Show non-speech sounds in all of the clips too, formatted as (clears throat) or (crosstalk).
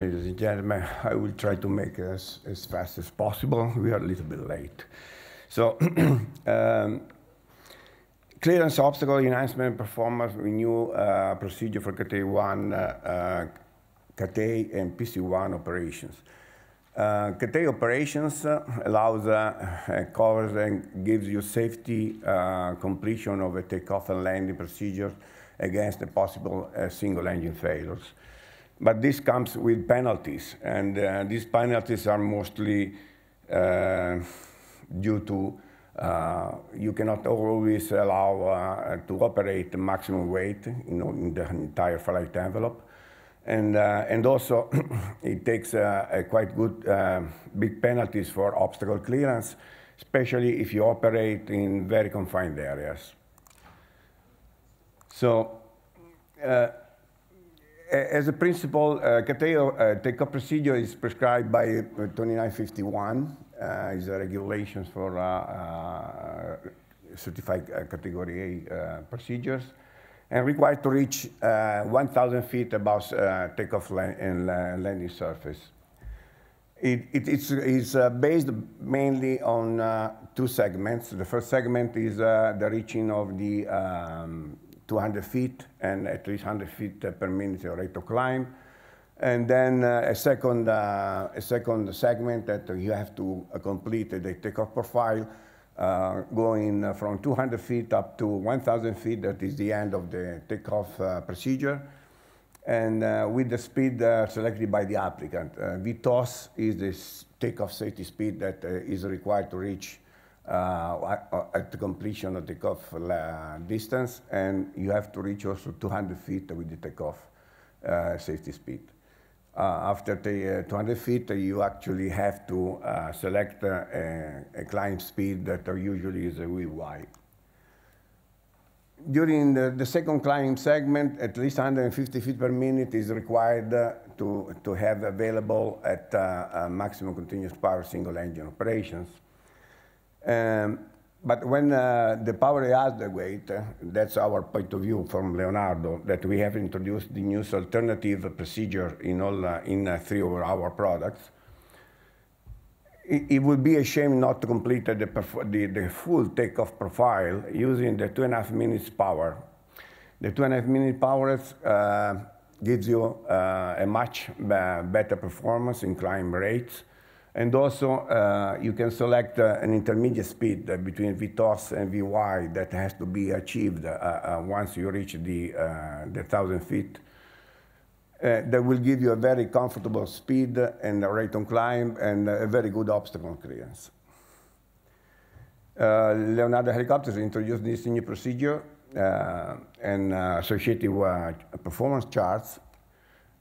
Ladies and gentlemen, I will try to make it as, as fast as possible. We are a little bit late. So, (clears throat) um, clearance obstacle enhancement performance new uh, procedure for CATE1, uh, uh, CAT A and PC1 operations. Uh, CAT A operations uh, allows, uh, uh, covers and gives you safety completion of a takeoff and landing procedure against the possible single engine failures. But this comes with penalties, and uh, these penalties are mostly uh, due to uh, you cannot always allow uh, to operate the maximum weight you know, in the entire flight envelope. And, uh, and also, (clears throat) it takes uh, a quite good big penalties for obstacle clearance, especially if you operate in very confined areas. So, as a principle, uh, CATEO uh, takeoff procedure is prescribed by uh, 2951. Uh, is a regulations for uh, uh, certified category A procedures, and required to reach 1,000 feet above takeoff and landing surface. It, it is, is based mainly on two segments. The first segment is the reaching of the um, 200 feet and at least 100 feet per minute rate of climb. And then uh, a, second, uh, a second segment that you have to uh, complete the takeoff profile uh, going from 200 feet up to 1,000 feet. That is the end of the takeoff uh, procedure. And uh, with the speed selected by the applicant. VTOSS is the takeoff safety speed that is required to reach uh, at the completion of the takeoff uh, distance, and you have to reach also 200 feet with the takeoff uh, safety speed. after the 200 feet, you actually have to select a, a, climb speed that usually is a VY during the, the, second climb segment, at least 150 feet per minute is required uh, to, to have available at uh, maximum continuous power single engine operations. Um, but when uh, the power has the weight, uh, that's our point of view from Leonardo, that we have introduced the new alternative procedure in, all, uh, in uh, three of our products. It, it, would be a shame not to complete the, the, the full takeoff profile using the two and a half minutes power. The two and a half minute power uh, gives you uh, a much better performance in climb rates and also, uh, you can select uh, an intermediate speed uh, between VTOSS and VY that has to be achieved uh, uh, once you reach the, uh, the 1,000 feet. that will give you a very comfortable speed and a rate on climb and a very good obstacle clearance. Leonardo Helicopters introduced this new procedure and associated performance charts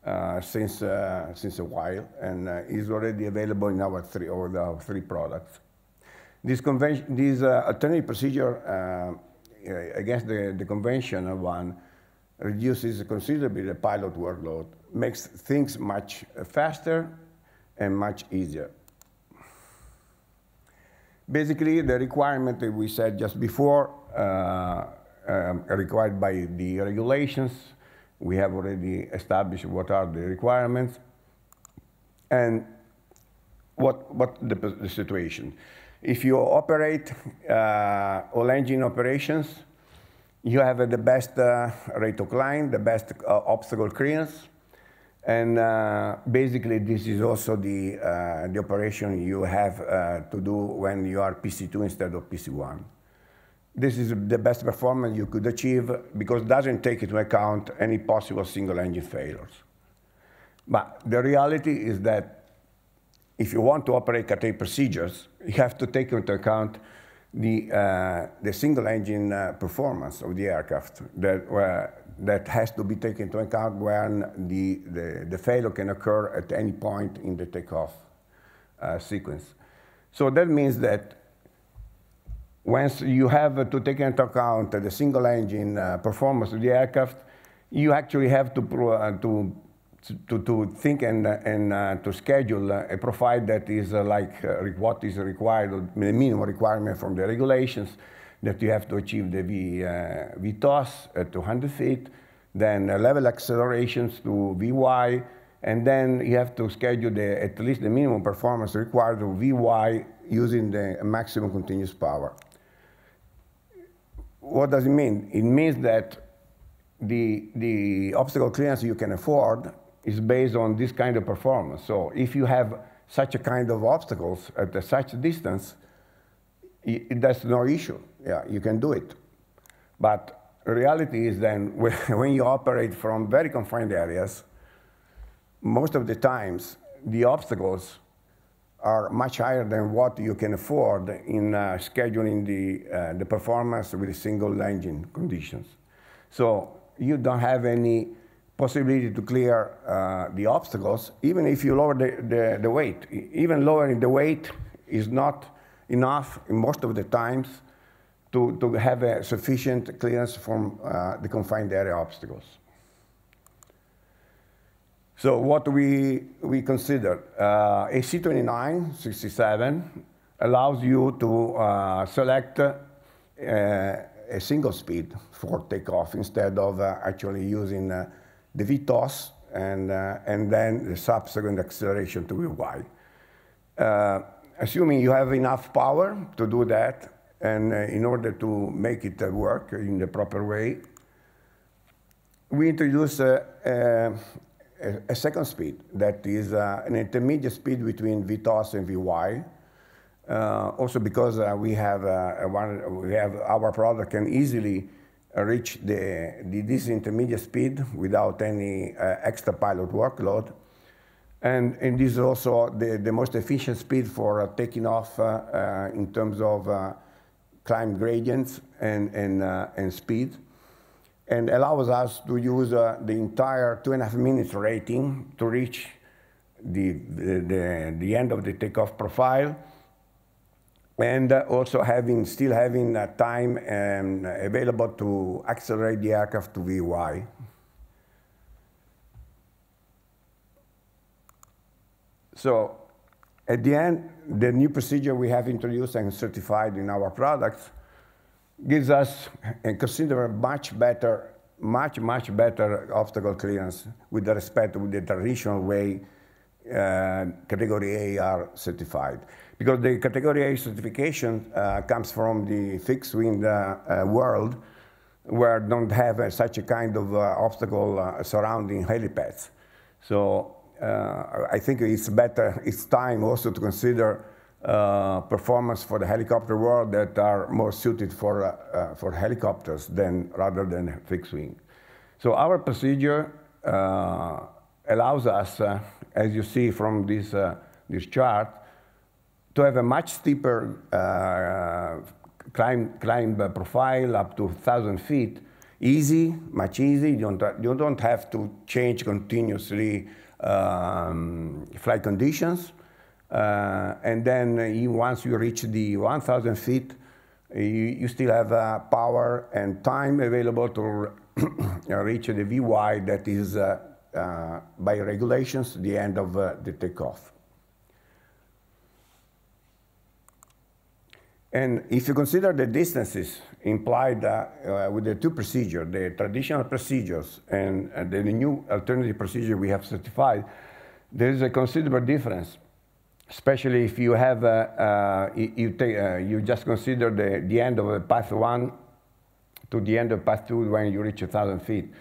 uh, since, uh, since a while and uh, is already available in our three, our three products. This, convention, this alternative procedure against the, the conventional one reduces considerably the pilot workload, makes things much faster and much easier. Basically, the requirement that we said just before, uh, um, required by the regulations, we have already established what are the requirements and what, what the, the situation. If you operate uh, all engine operations, you have uh, the best uh, rate of climb, the best uh, obstacle clearance, and uh, basically this is also the, uh, the operation you have to do when you are PC2 instead of PC1 this is the best performance you could achieve because it doesn't take into account any possible single engine failures. But the reality is that if you want to operate CAT A procedures, you have to take into account the, uh, the single engine uh, performance of the aircraft that, uh, that has to be taken into account when the, the, the, failure can occur at any point in the takeoff uh, sequence. So that means that once you have to take into account the single engine uh, performance of the aircraft, you actually have to, uh, to, to, to, think and, and uh, to schedule a profile that is uh, like uh, what is required, the minimum requirement from the regulations, that you have to achieve the v, uh, VTOSS at 200 feet, then level accelerations to VY, and then you have to schedule the, at least the minimum performance required of Vy using the maximum continuous power. What does it mean? It means that the, the obstacle clearance you can afford is based on this kind of performance. So if you have such a kind of obstacles at a such a distance, it, that's no issue. Yeah, you can do it. But reality is then (laughs) when you operate from very confined areas, most of the times the obstacles are much higher than what you can afford in uh, scheduling the, uh, the performance with single engine conditions. So you don't have any possibility to clear uh, the obstacles, even if you lower the, the, the, weight. Even lowering the weight is not enough in most of the times to, to have a sufficient clearance from uh, the confined area obstacles. So what we, we consider, uh, a C2967 allows you to uh, select uh, a single speed for takeoff instead of uh, actually using uh, the VTOSS and, uh, and then the subsequent acceleration to. Uh, assuming you have enough power to do that, and uh, in order to make it uh, work in the proper way, we introduce a, a, a second speed that is an intermediate speed between VTOSS and Vy, uh, also because uh, we have uh, one, we have our product can easily reach the, the, this intermediate speed without any extra pilot workload. And, and this is also the, the most efficient speed for uh, taking off uh, uh, in terms of climb gradients and, and, and speed. And allows us to use the entire two and a half minutes rating to reach the, the, the, the end of the takeoff profile and uh, also having still having uh, time um, available to accelerate the aircraft to VY. So at the end, the new procedure we have introduced and certified in our products gives us and consider much better, much, much better obstacle clearance with respect to the traditional way uh, category A are certified because the category A certification uh, comes from the fixed wing uh, uh, world where don't have uh, such a kind of uh, obstacle surrounding helipads. So I think it's better, it's time also to consider Uh, performance for the helicopter world that are more suited for, uh, uh, for helicopters than rather than fixed wing. So our procedure allows us, as you see from this, this chart, to have a much steeper uh, climb, climb profile up to 1,000 feet, easy, much easy. You don't, you don't have to change continuously um, flight conditions. Uh, and then uh, once you reach the 1,000 feet, you, you, still have uh, power and time available to (coughs) reach the VY that is, uh, uh, by regulations, the end of the takeoff. And if you consider the distances implied uh, uh, with the two procedures, the traditional procedures and uh, the new alternative procedure we have certified, there is a considerable difference, especially if you have, uh, you, take, uh, you just consider the, the end of path one to the end of path two when you reach 1,000 feet.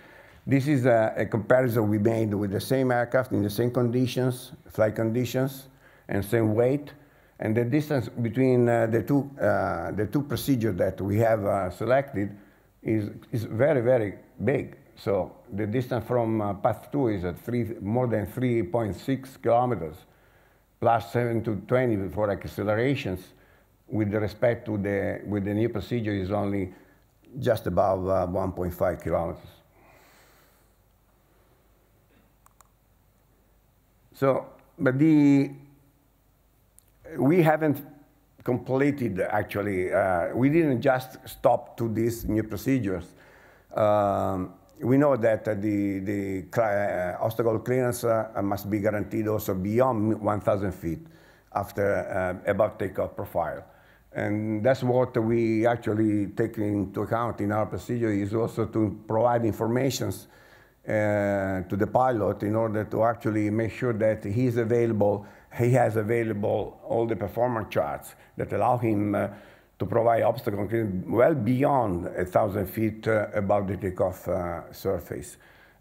This is a, a comparison we made with the same aircraft in the same conditions, flight conditions, and same weight, and the distance between uh, the, two, uh, the two procedures that we have uh, selected is, is very, very big. So the distance from uh, path two is at three, more than 3.6 kilometers, plus 7 to 20 for accelerations. With respect to the, with the new procedure is only just above uh, 1.5 kilometers. So, but the we haven't completed actually. Uh, we didn't just stop to these new procedures. Um, we know that the, the uh, obstacle clearance uh, must be guaranteed also beyond 1,000 feet after uh, above takeoff profile. And that's what we actually take into account in our procedure is also to provide informations uh, to the pilot in order to actually make sure that he's available, he has available all the performance charts that allow him uh, to provide obstacle well beyond a thousand feet uh, above the takeoff uh, surface.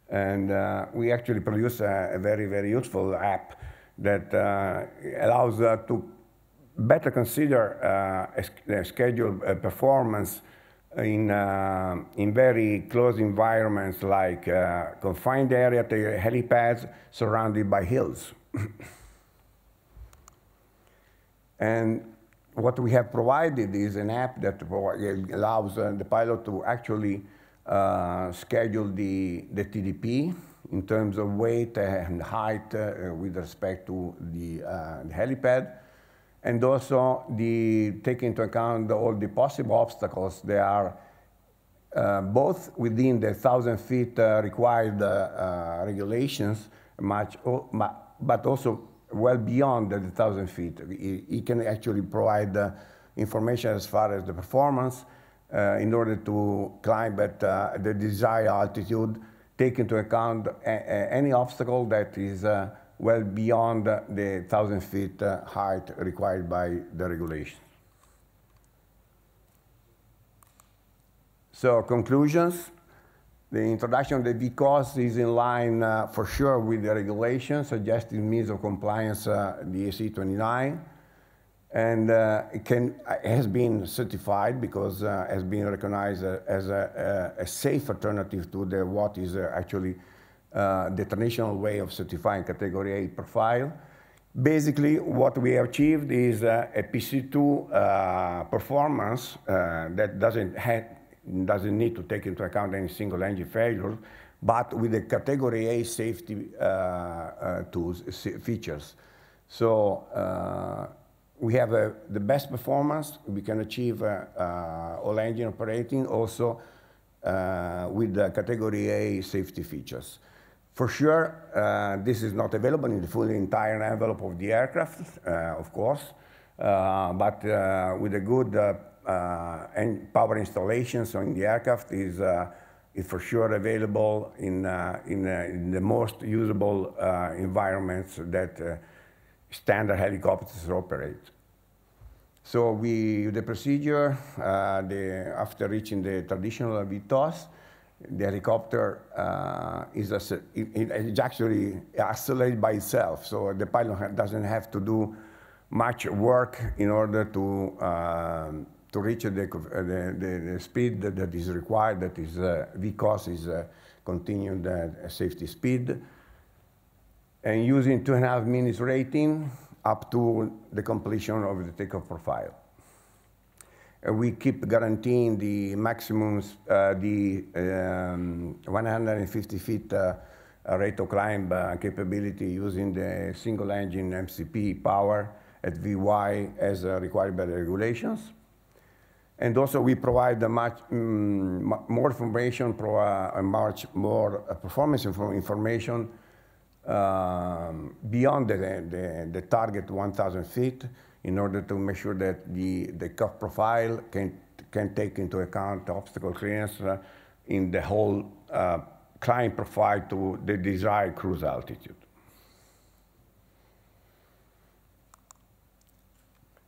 And uh, we actually produce a, a, very, very useful app that allows to better consider a, a schedule performance in, uh, in very close environments like uh, confined area helipads surrounded by hills. (laughs) and what we have provided is an app that allows uh, the pilot to actually uh, schedule the, the TDP in terms of weight and height uh, with respect to the, uh, the helipad and also the, take into account all the possible obstacles that are uh, both within the 1,000 feet uh, required regulations, much, but also well beyond the 1,000 feet. It, can actually provide uh, information as far as the performance uh, in order to climb at the desired altitude, take into account any obstacle that is well beyond the 1,000 feet uh, height required by the regulations. So conclusions, the introduction of the VCOS is in line uh, for sure with the regulation, suggested means of compliance, uh, the AC 29. And uh, it, can, has been certified because uh, has been recognized uh, as a, a, a, safe alternative to the, what is uh, actually uh, the traditional way of certifying category A profile. Basically, what we have achieved is a PC2 uh, performance that doesn't, doesn't need to take into account any single engine failure, but with the category A safety uh, uh, tools, features. So we have the best performance. We can achieve all engine operating also with the category A safety features. For sure, uh, this is not available in the full entire envelope of the aircraft, uh, of course, uh, but uh, with a good uh, uh, power installation, so in the aircraft is, is for sure available in, in, in, the most usable environments that standard helicopters operate. So we, the procedure, the, after reaching the traditional VTOSS, the helicopter uh, is it, it's actually accelerated by itself, so the pilot doesn't have to do much work in order to um, to reach the, the, the, speed that, is required. That is uh, VCOS is uh, continued uh, safety speed, and using two and a half minutes rating up to the completion of the takeoff profile. Uh, we keep guaranteeing the maximum, uh, the um, 150 feet uh, rate of climb capability using the single engine MCP power at VY as required by the regulations. And also we provide much um, more information, pro, uh, much more uh, performance information um, beyond the, the, the, target 1,000 feet in order to make sure that the, the cuff profile can, can take into account obstacle clearance uh, in the whole uh, climb profile to the desired cruise altitude.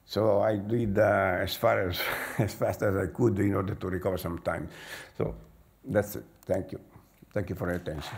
So I did uh, as far as, (laughs) as fast as I could in order to recover some time. So that's it. Thank you. Thank you for your attention.